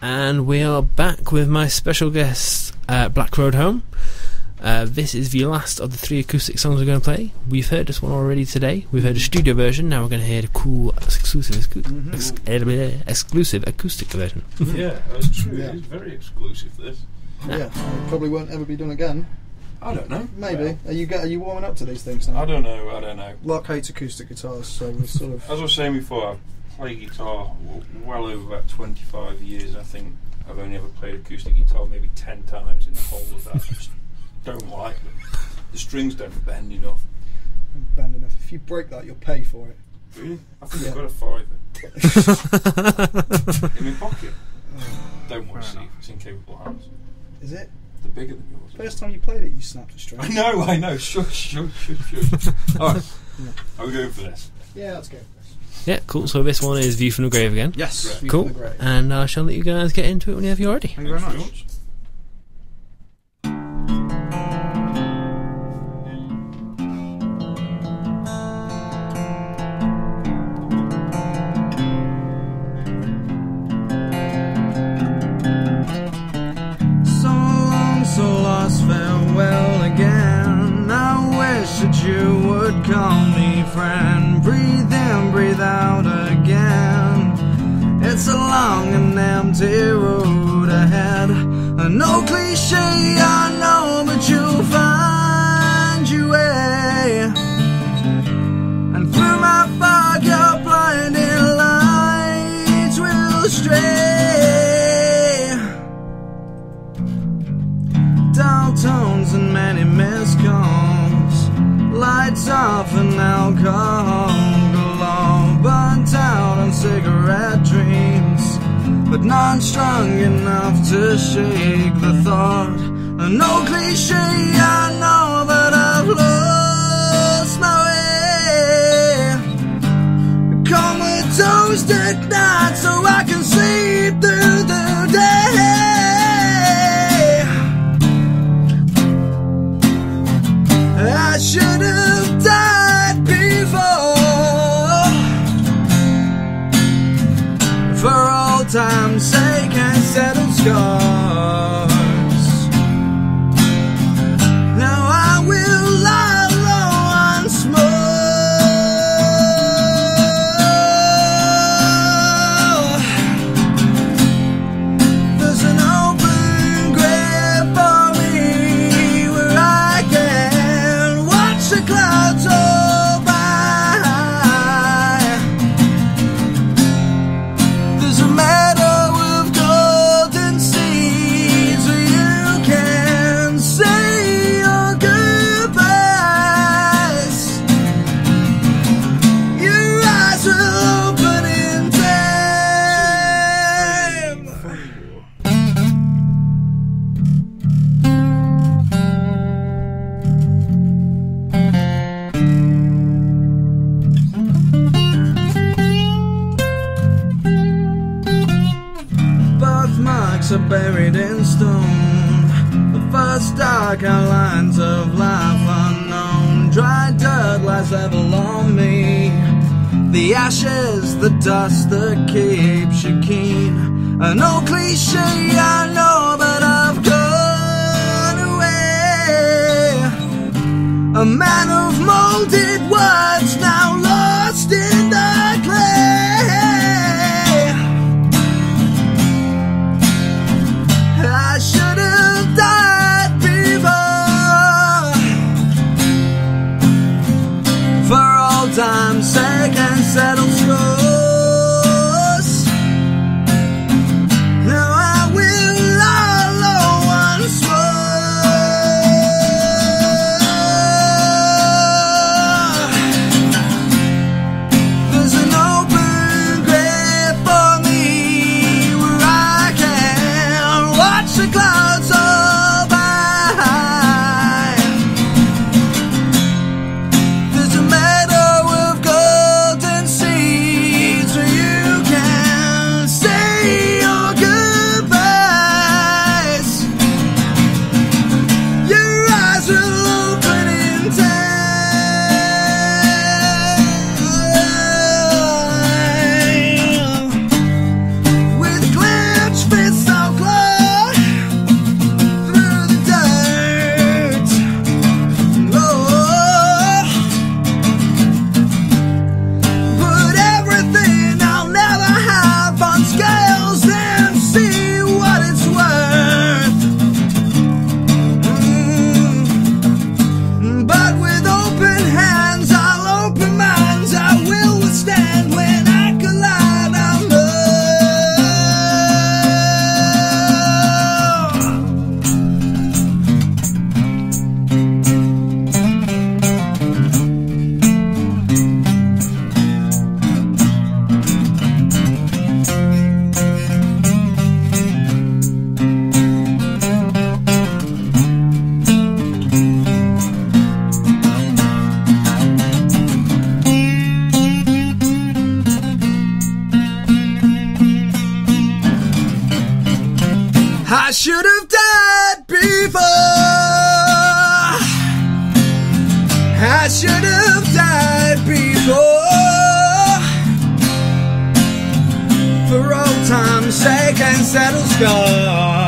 and we are back with my special guest, uh, Black Road Home. Uh, this is the last of the three acoustic songs we're going to play. We've heard this one already today. We've heard a studio version. Now we're going to hear the cool exclusive excu- ex- eh, exclusive acoustic version. yeah, that's true. Yeah. It is very exclusive. This. Yeah, it probably won't ever be done again. I don't know. Maybe. Are you get, are you warming up to these things now? I don't know. I don't know. Locke hates acoustic guitars, so we're sort of. As I was saying before, I've played guitar well over about 25 years. I think I've only ever played acoustic guitar maybe 10 times in the whole of that. I just don't like them. The strings don't bend enough. band enough. If you break that, you'll pay for it. Really? I think Yeah. I've got a fiver in my pocket. Oh. Don't want to Fair see. It's in capable hands. Is it? They're bigger than yours. First time you played it, you snapped a string. I know, I know. Shush, shush, shush, shush. Alright. Yeah. Are we going for this? Yeah, let's go. Yeah, cool. So this one is View from the Grave again. Yes. Right. Cool. And I shall let you guys get into it whenever you're ready. Thank you very much. No cliche, I know, but you'll find your way. And through my fog, your blinding lights will stray dull tones and many missed calls. Lights off and alcohol galore. Burnt out on cigarette but not strong enough to shake the thought. No cliche, I know, but I've lost my way. Comatose at night so I can sleep old time's sake, and settled scars. Birthmarks are buried in stone. The first dark outlines of life unknown. Dry dirt lies level on me. The ashes, the dust that keeps you keen. An old cliche I know, but I've gone away. A man I should have died before. I should have died before. For old time's sake and settle score.